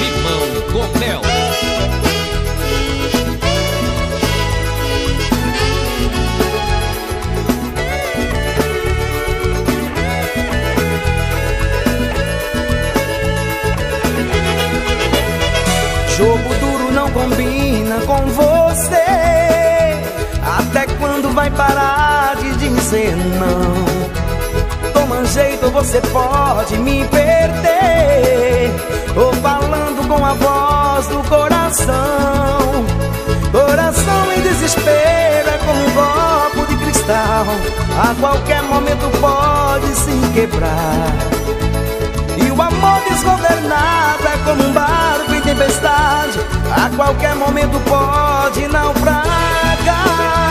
Limão com mel. Jogo duro não combina com você. Até quando vai parar de dizer não? Jeito, você pode me perder. Ou falando com a voz do coração. Coração em desespero é como um copo de cristal. A qualquer momento pode se quebrar. E o amor desgovernado é como um barco em tempestade A qualquer momento pode naufragar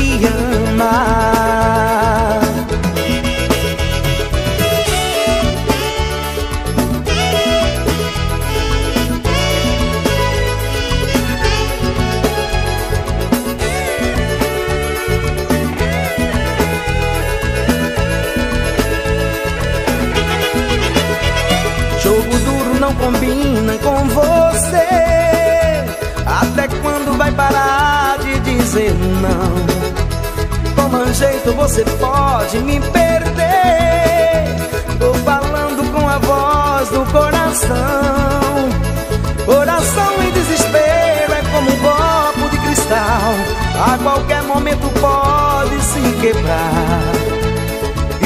se ama Jogo duro não combina com você. Jeito, você pode me perder. Tô falando com a voz do coração. Coração em desespero é como um copo de cristal. A qualquer momento pode se quebrar.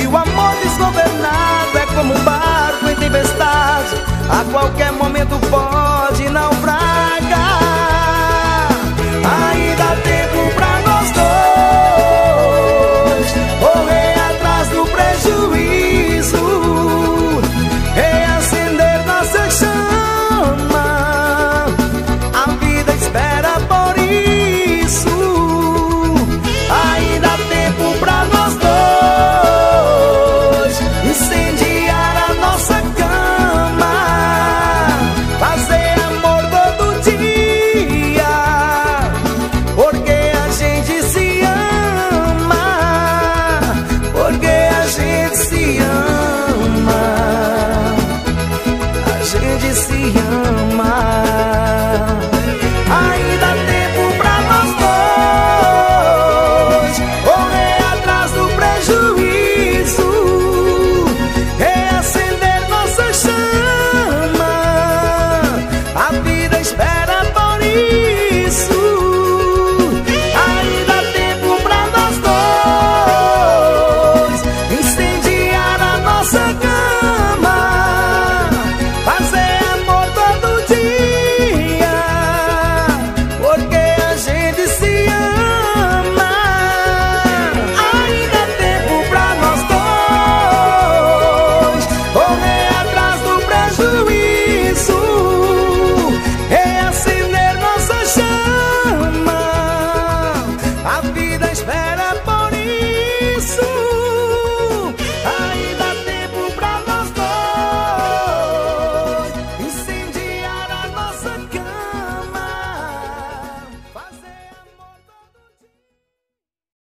E o amor desgovernado é como um barco em tempestade A qualquer momento pode Ah.